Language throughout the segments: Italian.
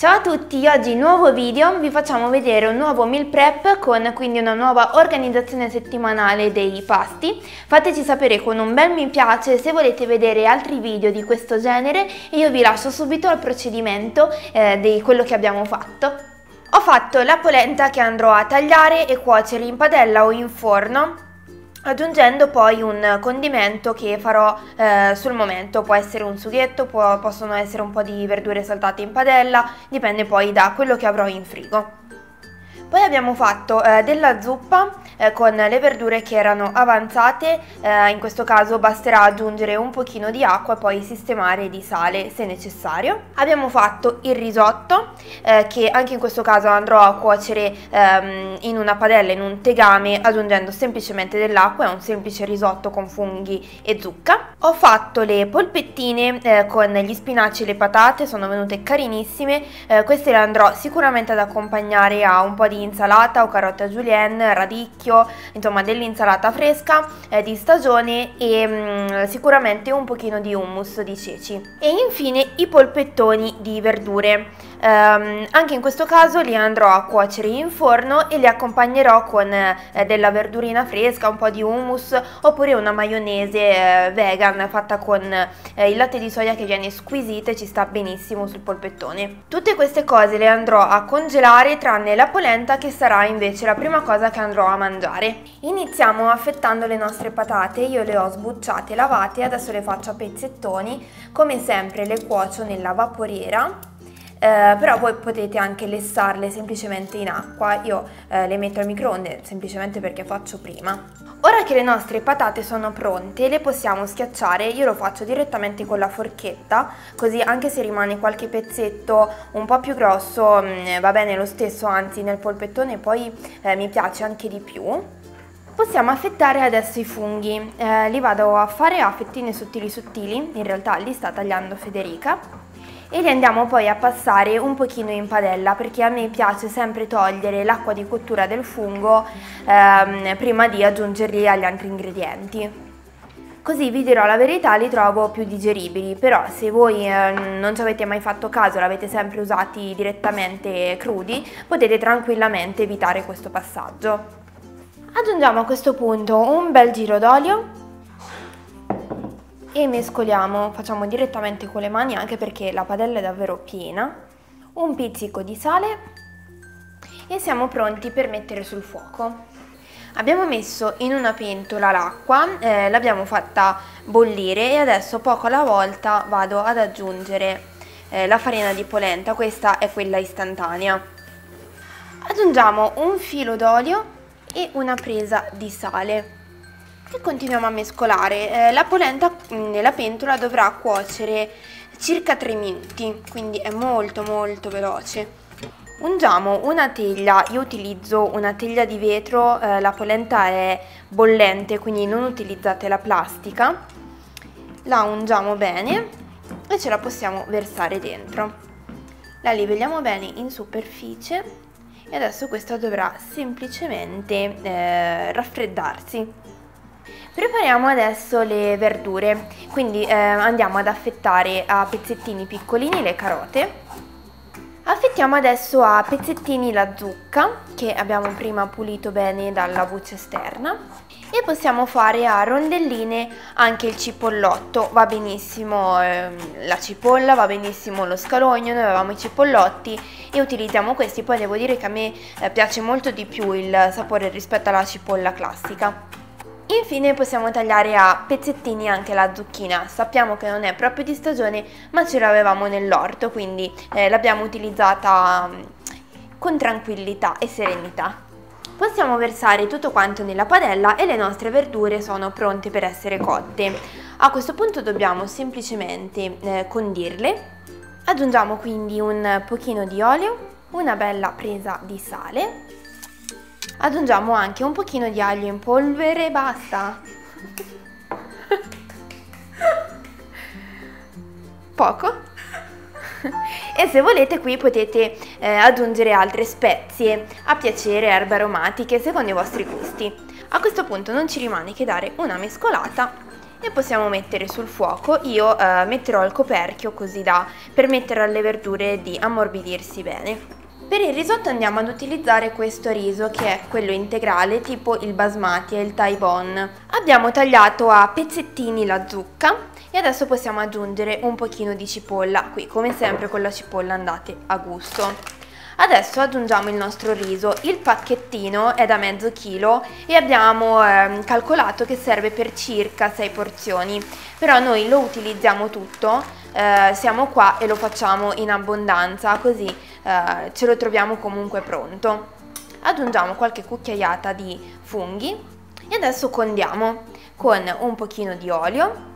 Ciao a tutti, oggi nuovo video, vi facciamo vedere un nuovo meal prep con quindi una nuova organizzazione settimanale dei pasti. Fateci sapere con un bel mi piace se volete vedere altri video di questo genere e io vi lascio subito al procedimento eh, di quello che abbiamo fatto. Ho fatto la polenta che andrò a tagliare e cuocere in padella o in forno aggiungendo poi un condimento che farò eh, sul momento, può essere un sughetto, può, possono essere un po' di verdure saltate in padella, dipende poi da quello che avrò in frigo. Poi abbiamo fatto eh, della zuppa eh, con le verdure che erano avanzate, eh, in questo caso basterà aggiungere un pochino di acqua e poi sistemare di sale se necessario. Abbiamo fatto il risotto eh, che anche in questo caso andrò a cuocere ehm, in una padella, in un tegame aggiungendo semplicemente dell'acqua, è un semplice risotto con funghi e zucca. Ho fatto le polpettine eh, con gli spinaci e le patate, sono venute carinissime, eh, queste le andrò sicuramente ad accompagnare a un po' di insalata o carote julienne, radicchio, insomma dell'insalata fresca eh, di stagione e mh, mm, sicuramente un pochino di hummus di ceci. E infine i polpettoni di verdure. Um, anche in questo caso li andrò a cuocere in forno e li accompagnerò con eh, della verdurina fresca, un po' di hummus oppure una maionese eh, vegan fatta con eh, il latte di soia che viene squisita e ci sta benissimo sul polpettone. Tutte queste cose le andrò a congelare tranne la polenta che sarà invece la prima cosa che andrò a mangiare. Iniziamo affettando le nostre patate, io le ho sbucciate lavate, adesso le faccio a pezzettoni, come sempre le cuocio nella vaporiera eh, però voi potete anche lessarle semplicemente in acqua, io eh, le metto al microonde semplicemente perché faccio prima. Ora che le nostre patate sono pronte le possiamo schiacciare, io lo faccio direttamente con la forchetta, così anche se rimane qualche pezzetto un po' più grosso mh, mm, va bene lo stesso, anzi nel polpettone poi eh, mi piace anche di più. Possiamo affettare adesso i funghi, eh, li vado a fare a fettine sottili sottili, in realtà li sta tagliando Federica e li andiamo poi a passare un pochino in padella perché a me piace sempre togliere l'acqua di cottura del fungo ehm, prima di aggiungerli agli altri ingredienti. Così vi dirò la verità, li trovo più digeribili, però se voi eh, non ci avete mai fatto caso, l'avete sempre usati direttamente crudi, potete tranquillamente evitare questo passaggio. Aggiungiamo a questo punto un bel giro d'olio e mescoliamo, facciamo direttamente con le mani anche perché la padella è davvero piena, un pizzico di sale e siamo pronti per mettere sul fuoco. Abbiamo messo in una pentola l'acqua, eh, l'abbiamo fatta bollire e adesso poco alla volta vado ad aggiungere eh, la farina di polenta, questa è quella istantanea. Aggiungiamo un filo d'olio e una presa di sale e continuiamo a mescolare. Eh, la polenta mm, nella pentola dovrà cuocere circa 3 minuti, quindi è molto molto veloce. Ungiamo una teglia, io utilizzo una teglia di vetro, eh, la polenta è bollente quindi non utilizzate la plastica. La ungiamo bene e ce la possiamo versare dentro. La livelliamo bene in superficie e adesso questa dovrà semplicemente eh, raffreddarsi. Prepariamo adesso le verdure, quindi eh, andiamo ad affettare a pezzettini piccolini le carote. Affettiamo adesso a pezzettini la zucca, che abbiamo prima pulito bene dalla buccia esterna. E possiamo fare a rondelline anche il cipollotto, va benissimo eh, la cipolla, va benissimo lo scalogno, noi avevamo i cipollotti e utilizziamo questi, poi devo dire che a me eh, piace molto di più il sapore rispetto alla cipolla classica. Infine possiamo tagliare a pezzettini anche la zucchina, sappiamo che non è proprio di stagione ma ce l'avevamo nell'orto quindi eh, l'abbiamo utilizzata mm, con tranquillità e serenità. Possiamo versare tutto quanto nella padella e le nostre verdure sono pronte per essere cotte. A questo punto dobbiamo semplicemente eh, condirle. Aggiungiamo quindi un pochino di olio, una bella presa di sale aggiungiamo anche un pochino di aglio in polvere e basta poco e se volete qui potete eh, aggiungere altre spezie a piacere, erbe aromatiche secondo i vostri gusti a questo punto non ci rimane che dare una mescolata e possiamo mettere sul fuoco. Io eh, metterò il coperchio così da permettere alle verdure di ammorbidirsi bene. Per il risotto andiamo ad utilizzare questo riso che è quello integrale tipo il basmati e il thai bon. Abbiamo tagliato a pezzettini la zucca e adesso possiamo aggiungere un pochino di cipolla, qui come sempre con la cipolla andate a gusto. Adesso aggiungiamo il nostro riso, il pacchettino è da mezzo chilo e abbiamo eh, calcolato che serve per circa 6 porzioni, però noi lo utilizziamo tutto, eh, siamo qua e lo facciamo in abbondanza, così eh, ce lo troviamo comunque pronto. Aggiungiamo qualche cucchiaiata di funghi e adesso condiamo con un pochino di olio,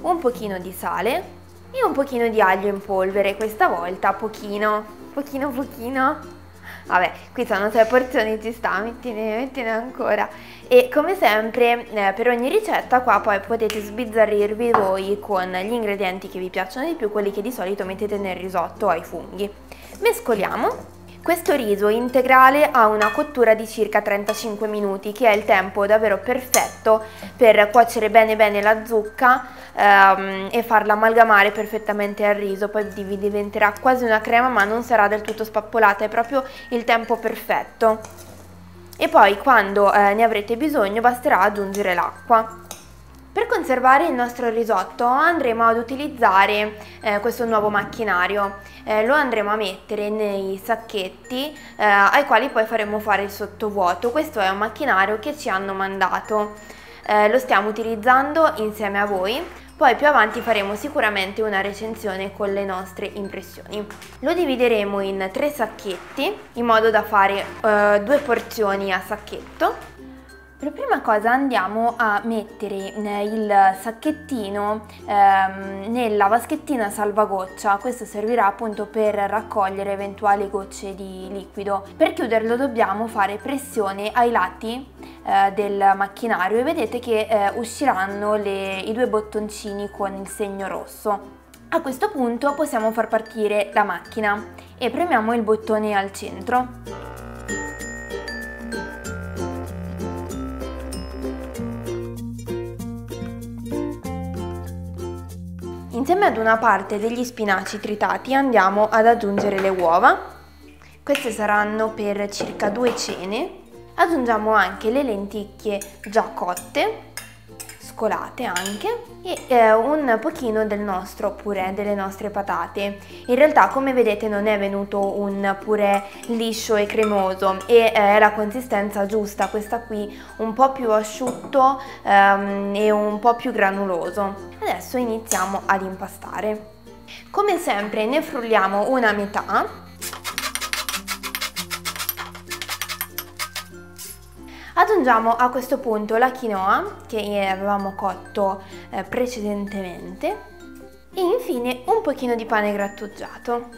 un pochino di sale e un pochino di aglio in polvere, questa volta pochino, pochino pochino. Vabbè, qui sono tre porzioni, ci sta, mettine, mettine ancora. E come sempre, eh, per ogni ricetta qua poi potete sbizzarrirvi voi con gli ingredienti che vi piacciono di più, quelli che di solito mettete nel risotto ai funghi. Mescoliamo questo riso integrale ha una cottura di circa 35 minuti, che è il tempo davvero perfetto per cuocere bene bene la zucca ehm, e farla amalgamare perfettamente al riso, poi vi diventerà quasi una crema ma non sarà del tutto spappolata, è proprio il tempo perfetto. E poi quando eh, ne avrete bisogno basterà aggiungere l'acqua. Per conservare il nostro risotto andremo ad utilizzare eh, questo nuovo macchinario, eh, lo andremo a mettere nei sacchetti eh, ai quali poi faremo fare il sottovuoto, questo è un macchinario che ci hanno mandato, eh, lo stiamo utilizzando insieme a voi, poi più avanti faremo sicuramente una recensione con le nostre impressioni. Lo divideremo in tre sacchetti in modo da fare eh, due porzioni a sacchetto per prima cosa andiamo a mettere eh, il sacchettino ehm, nella vaschettina salvagoccia, questo servirà appunto per raccogliere eventuali gocce di liquido. Per chiuderlo dobbiamo fare pressione ai lati eh, del macchinario e vedete che eh, usciranno le, i due bottoncini con il segno rosso. A questo punto possiamo far partire la macchina e premiamo il bottone al centro. Insieme ad una parte degli spinaci tritati andiamo ad aggiungere le uova. Queste saranno per circa due cene. Aggiungiamo anche le lenticchie già cotte mescolate anche e eh, un pochino del nostro purè, delle nostre patate. In realtà come vedete non è venuto un purè liscio e cremoso e è eh, la consistenza giusta, questa qui un po' più asciutto ehm, e un po' più granuloso. Adesso iniziamo ad impastare. Come sempre ne frulliamo una metà Aggiungiamo a questo punto la quinoa che avevamo cotto eh, precedentemente e infine un pochino di pane grattugiato.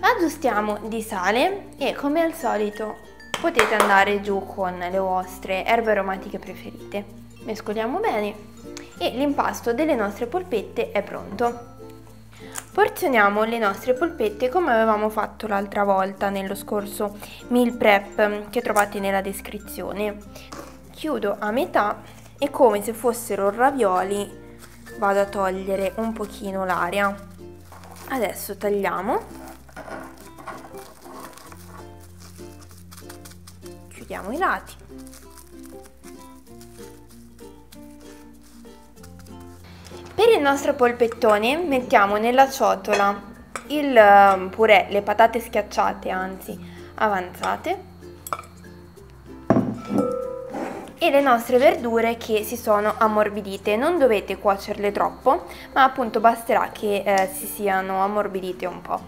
Aggiustiamo di sale e come al solito potete andare giù con le vostre erbe aromatiche preferite. Mescoliamo bene e l'impasto delle nostre polpette è pronto. Porzioniamo le nostre polpette come avevamo fatto l'altra volta nello scorso meal prep che trovate nella descrizione. Chiudo a metà e come se fossero ravioli vado a togliere un pochino l'aria. Adesso tagliamo. Chiudiamo i lati. Per il nostro polpettone mettiamo nella ciotola il ehm, purè, le patate schiacciate anzi avanzate e le nostre verdure che si sono ammorbidite. Non dovete cuocerle troppo, ma appunto basterà che eh, si siano ammorbidite un po'.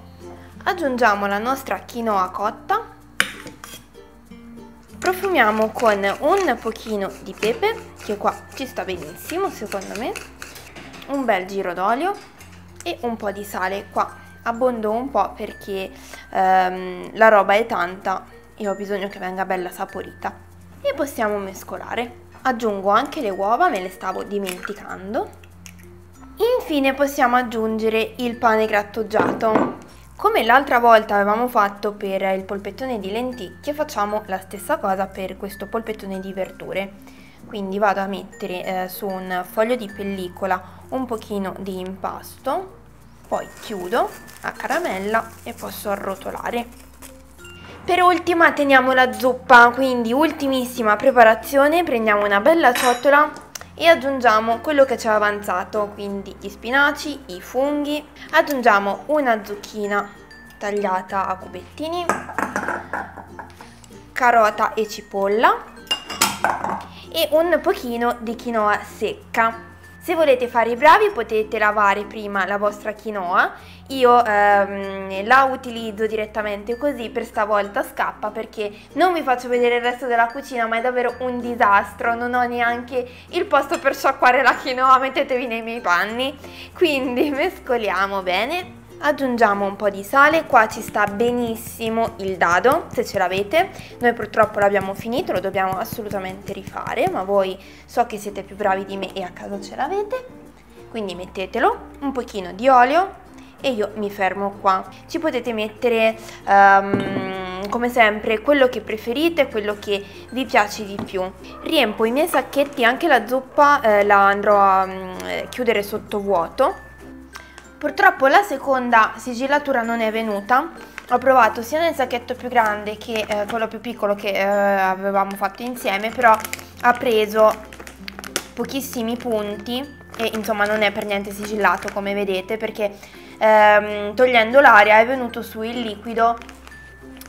Aggiungiamo la nostra quinoa cotta, profumiamo con un pochino di pepe, che qua ci sta benissimo secondo me, un bel giro d'olio e un po' di sale. Qua abbondo un po' perché ehm, la roba è tanta e ho bisogno che venga bella saporita. E possiamo mescolare. Aggiungo anche le uova me le stavo dimenticando. Infine possiamo aggiungere il pane grattugiato. Come l'altra volta avevamo fatto per il polpettone di lenticchie facciamo la stessa cosa per questo polpettone di verdure quindi vado a mettere eh, su un foglio di pellicola un pochino di impasto poi chiudo a caramella e posso arrotolare. Per ultima teniamo la zuppa quindi ultimissima preparazione prendiamo una bella ciotola e aggiungiamo quello che ci è avanzato quindi gli spinaci, i funghi. Aggiungiamo una zucchina tagliata a cubettini carota e cipolla e un pochino di quinoa secca. Se volete fare i bravi potete lavare prima la vostra quinoa, io ehm, la utilizzo direttamente così per stavolta scappa perché non vi faccio vedere il resto della cucina ma è davvero un disastro, non ho neanche il posto per sciacquare la quinoa, mettetevi nei miei panni, quindi mescoliamo bene aggiungiamo un po' di sale, qua ci sta benissimo il dado, se ce l'avete, noi purtroppo l'abbiamo finito, lo dobbiamo assolutamente rifare, ma voi so che siete più bravi di me e a casa ce l'avete, quindi mettetelo, un pochino di olio e io mi fermo qua. Ci potete mettere... Um, come sempre quello che preferite, quello che vi piace di più. Riempo i miei sacchetti, anche la zuppa eh, la andrò a um, chiudere sotto vuoto Purtroppo la seconda sigillatura non è venuta, ho provato sia nel sacchetto più grande che eh, quello più piccolo che eh, avevamo fatto insieme, però ha preso pochissimi punti e insomma non è per niente sigillato come vedete perché ehm, togliendo l'aria è venuto su il liquido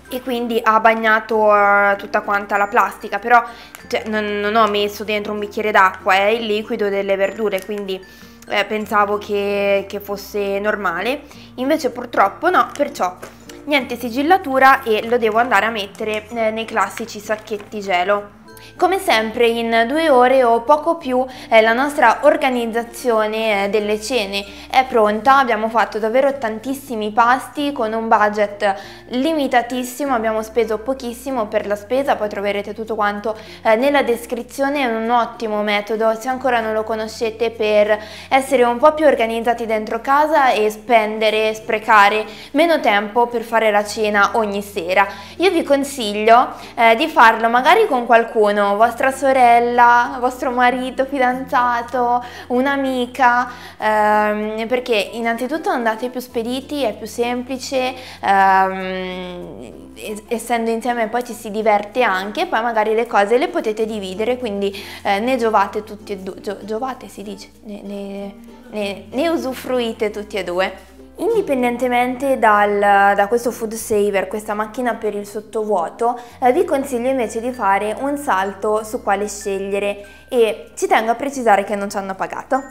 e quindi ha bagnato uh, tutta quanta la plastica, però cioè, non, non ho messo dentro un bicchiere d'acqua, è il liquido delle verdure, quindi eh, pensavo che, che fosse normale, invece purtroppo no, perciò niente sigillatura e lo devo andare a mettere eh, nei classici sacchetti gelo. Come sempre in due ore o poco più eh, la nostra organizzazione eh, delle cene è pronta, abbiamo fatto davvero tantissimi pasti con un budget limitatissimo, abbiamo speso pochissimo per la spesa, poi troverete tutto quanto eh, nella descrizione, è un ottimo metodo. Se ancora non lo conoscete per essere un po' più organizzati dentro casa e spendere, sprecare meno tempo per fare la cena ogni sera. Io vi consiglio eh, di farlo magari con qualcuno qualcuno, vostra sorella, vostro marito, fidanzato, un'amica, ehm, perché innanzitutto andate più spediti, è più semplice, ehm, essendo insieme poi ci si diverte anche, poi magari le cose le potete dividere, quindi eh, ne giovate tutti e due, Gio, giovate si dice, ne, ne, ne, ne usufruite tutti e due. Indipendentemente dal, da questo food saver, questa macchina per il sottovuoto, eh, vi consiglio invece di fare un salto su quale scegliere e ci tengo a precisare che non ci hanno pagato.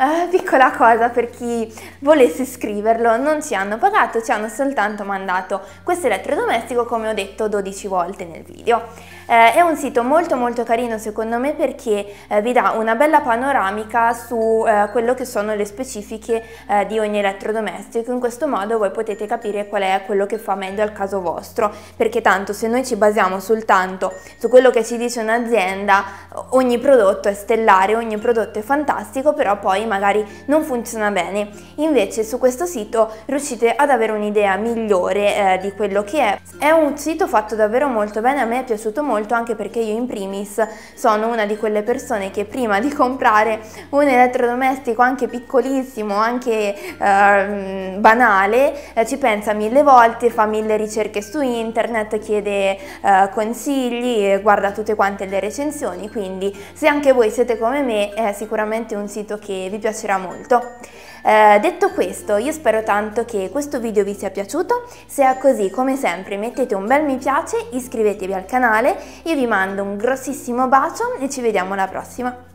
Eh, piccola cosa per chi volesse scriverlo, non ci hanno pagato, ci hanno soltanto mandato questo elettrodomestico come ho detto 12 volte nel video. Eh, è un sito molto molto carino secondo me perché eh, vi dà una bella panoramica su eh, quello che sono le specifiche eh, di ogni elettrodomestico, in questo modo voi potete capire qual è quello che fa meglio al caso vostro, perché tanto se noi ci basiamo soltanto su quello che ci dice un'azienda, ogni prodotto è stellare, ogni prodotto è fantastico, però poi magari non funziona bene. Invece su questo sito riuscite ad avere un'idea migliore eh, di quello che è. È un sito fatto davvero molto bene, a me è piaciuto molto anche perché io in primis sono una di quelle persone che prima di comprare un elettrodomestico anche piccolissimo, anche eh, banale, eh, ci pensa mille volte, fa mille ricerche su internet, chiede eh, consigli, guarda tutte quante le recensioni, quindi se anche voi siete come me è sicuramente un sito che vi piacerà molto. Eh, detto questo, io spero tanto che questo video vi sia piaciuto, se è così come sempre mettete un bel mi piace, iscrivetevi al canale, io vi mando un grossissimo bacio e ci vediamo alla prossima!